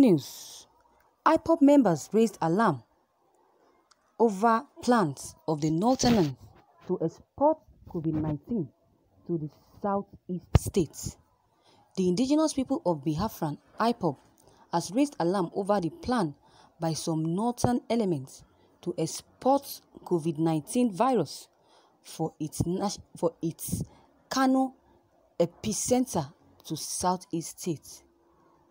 news IPOB members raised alarm over plans of the Northerners to export COVID-19 to the southeast states. The indigenous people of Biafran (IPOB) has raised alarm over the plan by some northern elements to export COVID-19 virus for its, for its Kano epicenter to southeast states.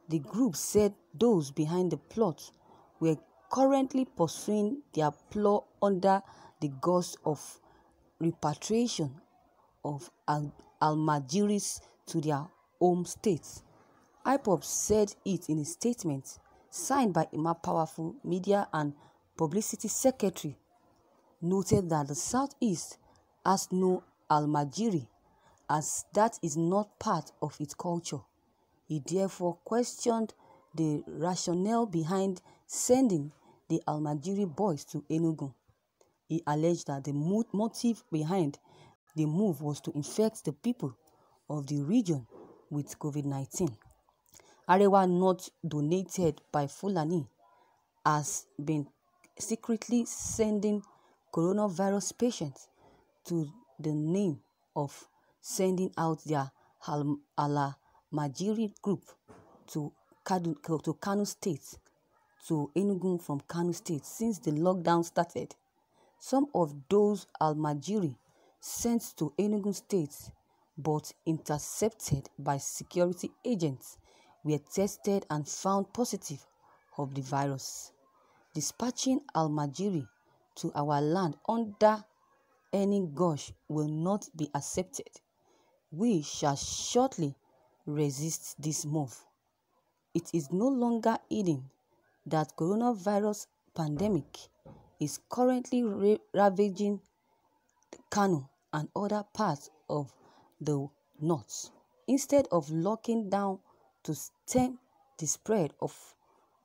The group said those behind the plot were currently pursuing their plot under the guise of repatriation of Al Almajiris to their home states. IPOB said it in a statement signed by Emma Powerful Media and Publicity Secretary, noted that the Southeast has no Almajiri as that is not part of its culture. He therefore questioned the rationale behind sending the Almajiri boys to Enugu. He alleged that the motive behind the move was to infect the people of the region with COVID-19. Arewa not donated by Fulani has been secretly sending coronavirus patients to the name of sending out their group to Kanu, to Kano State, to Enugu from Kano State since the lockdown started. Some of those Al-Majiri sent to Enugu State but intercepted by security agents were tested and found positive of the virus. Dispatching Al-Majiri to our land under any gauge will not be accepted. We shall shortly resist this move. It is no longer hidden that coronavirus pandemic is currently ravaging Kano and other parts of the north. Instead of locking down to stem the spread of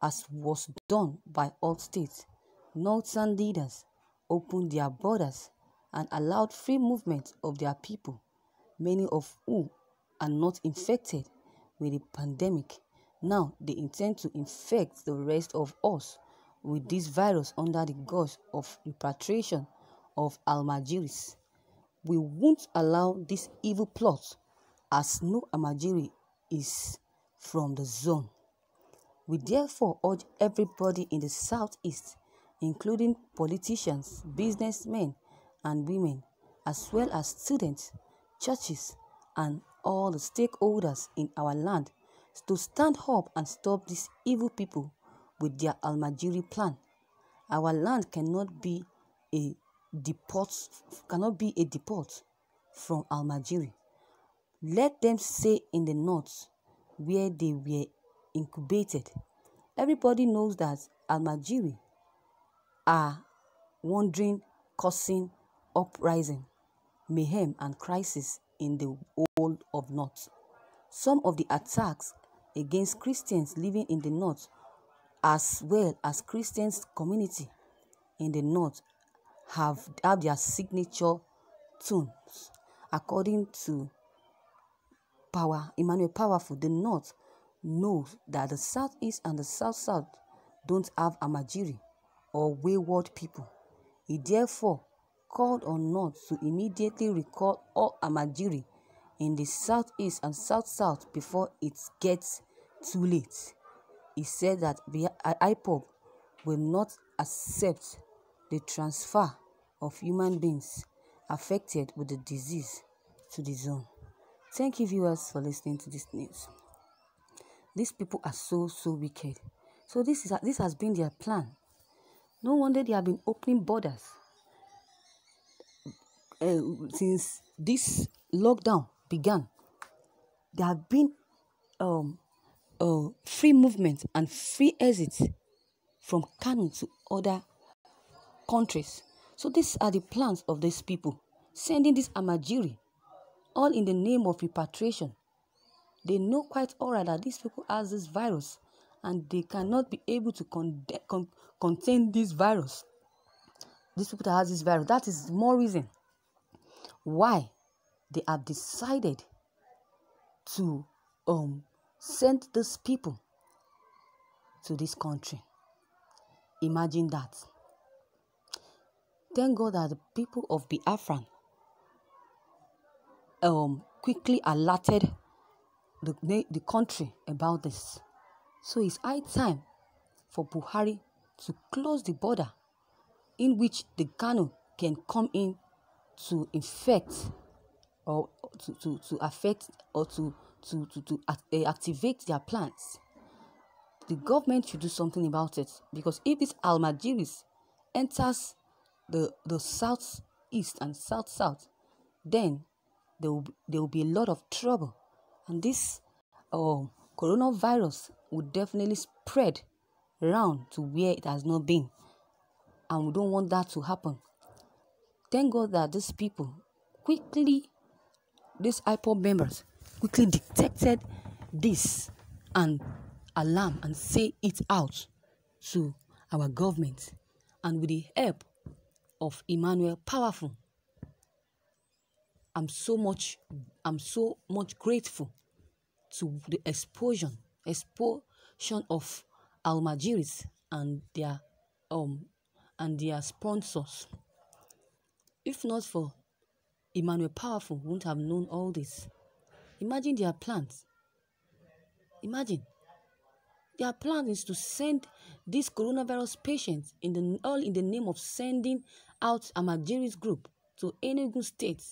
as was done by all states, northern leaders opened their borders and allowed free movement of their people, many of whom are not infected with the pandemic. Now they intend to infect the rest of us with this virus under the guise of repatriation of Almajiris. We won't allow this evil plot as no Almajiri is from the zone. We therefore urge everybody in the southeast, including politicians, businessmen and women, as well as students, churches, and all the stakeholders in our land to stand up and stop these evil people with their Almajiri plan. Our land cannot be a deport cannot be a deport from Almajiri. Let them stay in the north where they were incubated. Everybody knows that Almajiri are wandering, causing uprising, mayhem and crisis in the whole of north. Some of the attacks against Christians living in the north as well as Christians community in the north have, have their signature tunes. According to Power, Emmanuel Powerful, the North knows that the Southeast and the South-South don't have Amajiri or wayward people. He therefore called on North to immediately recall all Amajiri in the Southeast and South-South before it gets too late. He said that IPOB will not accept the transfer of human beings affected with the disease to the zone. Thank you viewers for listening to this news. These people are so so wicked. So this is this has been their plan. No wonder they have been opening borders uh, since this lockdown began. There have been um, uh, free movement and free exit from Kano to other countries. So these are the plans of these people, sending this Amajiri, all in the name of repatriation. They know quite alright that these people has this virus and they cannot be able to con con contain this virus. These people that has this virus. That is more reason why they have decided to um send these people to this country. Imagine that. Thank God that the people of Biafran um, quickly alerted the, the country about this. So it's high time for Buhari to close the border in which the Kano can come in to infect or to, to, to affect or to, to, to, to uh, activate their plans. The government should do something about it because if this Almajiris enters the, the south east and south south, then there will, there will be a lot of trouble. And this uh, coronavirus will definitely spread around to where it has not been. And we don't want that to happen. Thank God that these people quickly, these IPOB members quickly detected this and alarm and say it out to our government. And with the help of Emmanuel Powerful, I'm so much, I'm so much grateful to the explosion, explosion of Almajiris and their um and their sponsors. If not for Emmanuel Powerful, wouldn't have known all this. Imagine their plans. Imagine. Their plan is to send these coronavirus patients in the all in the name of sending out Almajiris group to Enugu State.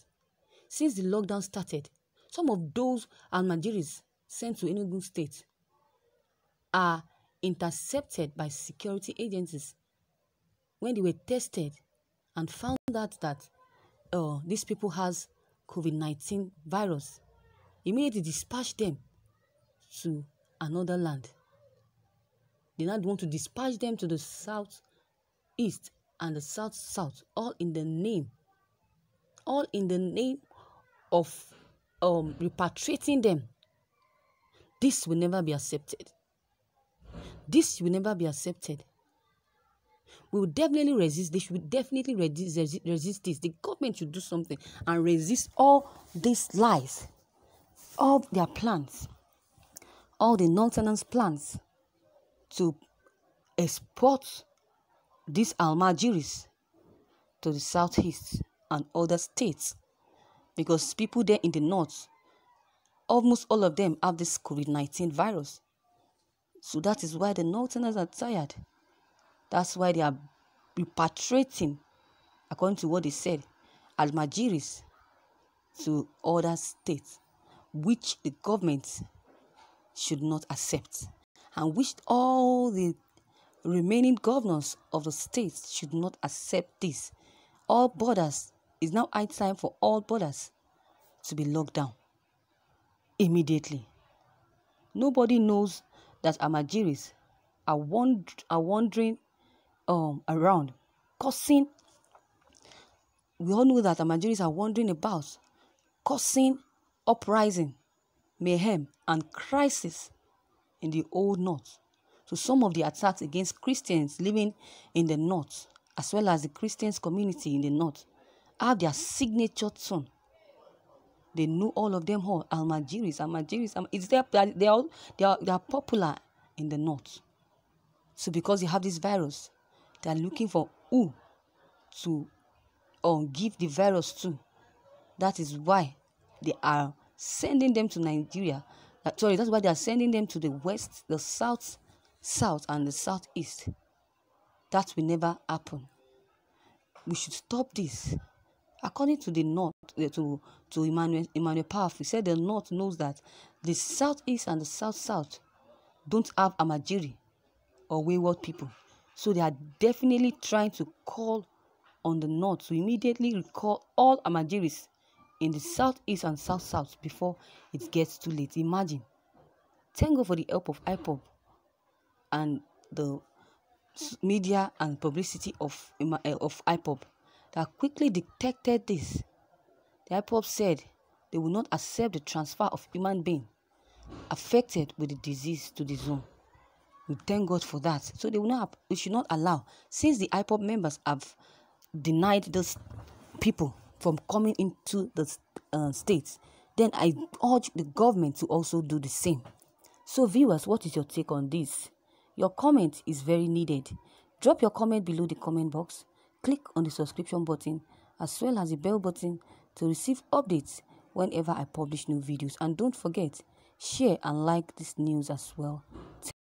Since the lockdown started, some of those Almajiris sent to Enugu State are intercepted by security agencies when they were tested and found out that uh, these people has COVID-19 virus, immediately dispatch them to another land. They now want to dispatch them to the south east and the south south, all in the name, all in the name of um, repatriating them. This will never be accepted. This will never be accepted. We will definitely resist. They should definitely resist, resist, resist this. The government should do something and resist all these lies, all their plans, all the nonsense plans to export these Almajiris to the southeast and other states because people there in the north, almost all of them have this COVID 19 virus. So that is why the northerners are tired. That's why they are repatriating, according to what they said, Almajiris to other states, which the government should not accept, and which all the remaining governors of the states should not accept this. All borders is now high time for all borders to be locked down immediately. Nobody knows that Almajiris are, wand- are wandering um, around, causing, we all know that Almajiris are wandering about, causing uprising, mayhem, and crisis in the old north. So some of the attacks against Christians living in the north, as well as the Christians community in the north, have their signature tone. They know all of them all. Almajiris, Almajiris, it's there. They are, they are, they are popular in the north. So because you have this virus, they are looking for who to um, give the virus to. That is why they are sending them to Nigeria. Uh, sorry, that's why they are sending them to the west, the south, south, and the southeast. That will never happen. We should stop this. According to the North, uh, to, to Emmanuel, Emmanuel Path, he said the North knows that the Southeast and the South South don't have Amajiri or wayward people. So they are definitely trying to call on the North to immediately recall all Amajiris in the Southeast and South South before it gets too late. Imagine. Thank God for the help of IPOB and the media and publicity of, eh, of IPOB that quickly detected this. The IPOB said they will not accept the transfer of human being affected with the disease to the zone. We thank God for that. So they will not we should not allow since the IPOB members have denied those people from coming into the uh, states, then I urge the government to also do the same. So viewers, what is your take on this? Your comment is very needed. Drop your comment below the comment box. Click on the subscription button as well as the bell button to receive updates whenever I publish new videos. And don't forget, share and like this news as well.